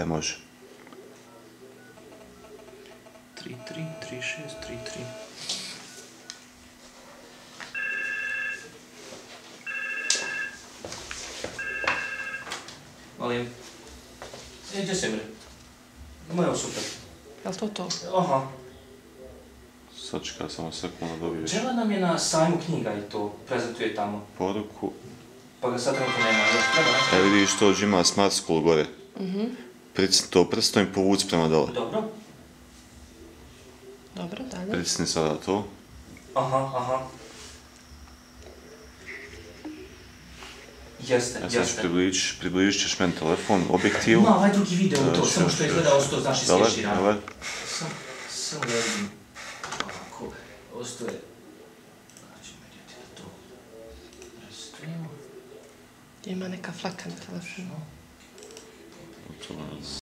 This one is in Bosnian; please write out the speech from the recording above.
E, može. 3, 3, 3, 6, 3, 3. Molim. E, gdje si bre? Ima je super. Jel to to? Aha. Sad čekaj, samo sekundu dobiješ Čela nam je na sajmu knjiga i to prezentuje tamo. poruku. Pa ga sad trenutno nema. Još treba nešto? E, vidiš to ima Smart School gore. Mhm. Pricni to prstom i povuci prema dole. Dobro. Dobro, dalje. Pricni sada to. Aha, aha. Jeste, Ja sad jeste. približiš, približit ćeš meni telefon, objektiv. Ima ovaj drugi video u to, E, samo što je gledao sto, znaš, iz Kešira. dole. Sam, sam da vidim. Ovako, ostoje. Znači, medijati na to. Restrujemo. Ima neka flaka na telefonu. to us.